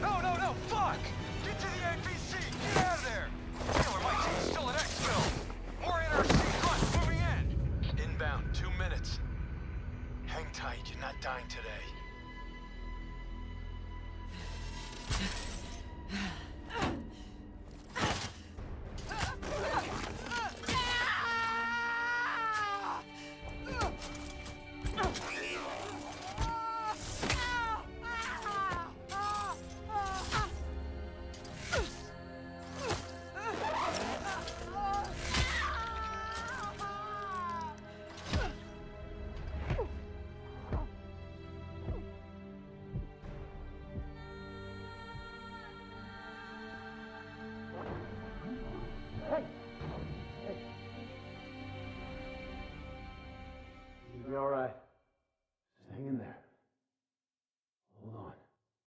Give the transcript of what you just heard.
No, no, no, fuck! Get to the APC! Get out of there! Taylor, my team's still at Exfil! More NRC front, moving in! Inbound, two minutes. Hang tight, you're not dying today. Hey! Hey! You'll be all right.